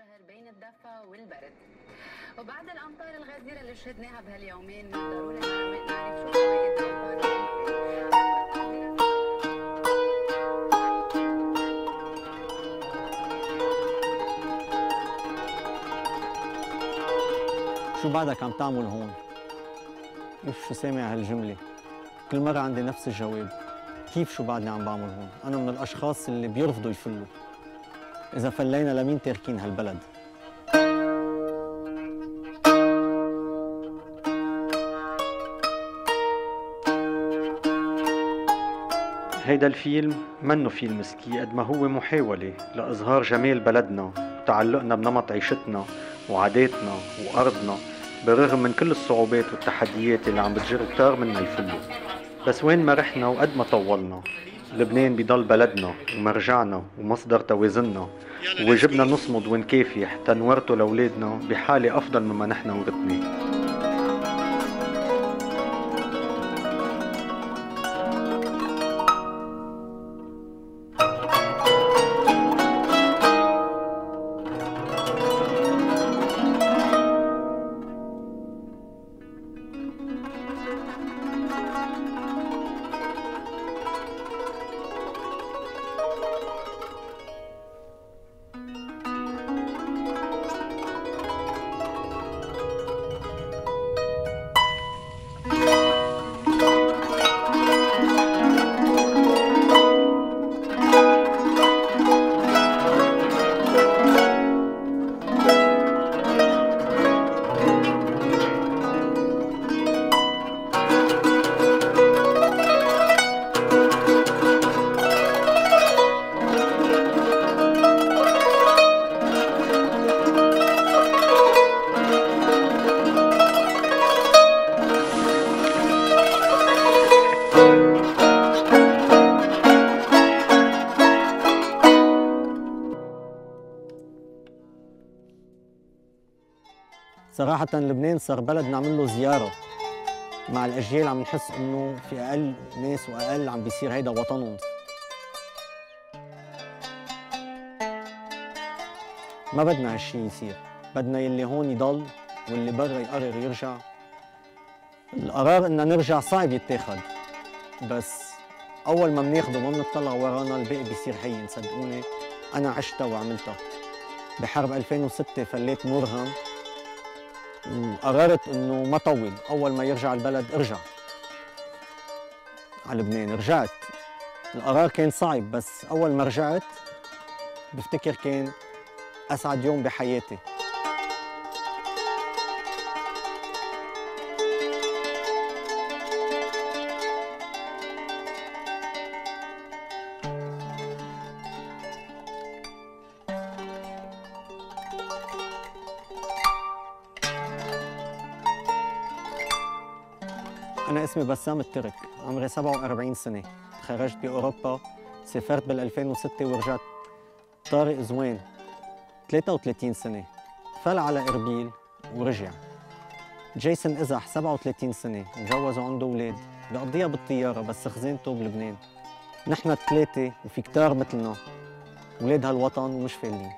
الشهر بين الدفا والبرد وبعد الأمطار الغزيرة اللي شهدناها بهاليومين من ضروري نعرف شو بعدك عم تعمل هون؟ كيف شو سامع هالجملة؟ كل مرة عندي نفس الجواب كيف شو بعدني عم بعمل هون؟ أنا من الأشخاص اللي بيرفضوا يفلوا إذا فلينا لمين تاركين هالبلد؟ هيدا الفيلم منه فيلم سكي قد ما هو محاولة لإظهار جمال بلدنا وتعلقنا بنمط عيشتنا وعاداتنا وأرضنا بالرغم من كل الصعوبات والتحديات اللي عم بتجر كتار منا يفلوا بس وين ما رحنا وقد ما طولنا لبنان بيضل بلدنا ومرجعنا ومصدر توازننا. وواجبنا نصمد ونكافح تنورته لأولادنا بحالة أفضل مما نحن ورثناه صراحة لبنان صار بلد نعمل له زيارة. مع الأجيال عم نحس إنه في أقل ناس وأقل عم بيصير هيدا وطنهم. ما بدنا هالشي يصير. بدنا يلي هون يضل واللي برا يقرر يرجع. القرار إننا نرجع صعب يتاخد. بس أول ما بناخده ما بنطلع ورانا الباقي بيصير هين صدقوني. أنا عشتها وعملتها. بحرب 2006 فليت مرهم وقررت إنه ما طول. أول ما يرجع البلد ارجع. على لبنان رجعت. القرار كان صعب بس أول ما رجعت بفتكر كان أسعد يوم بحياتي. أنا اسمي بسام الترك. عمري 47 سنة. تخرجت بأوروبا سافرت بال 2006 ورجعت طارق زوين. 33 سنة. فل على إربيل ورجع. جيسون إزح 37 سنة. مجوز وعنده أولاد. بقضيها بالطيارة بس خزانته بلبنان. نحن الثلاثة وفي كتار مثلنا. ولاد هالوطن ومش فالين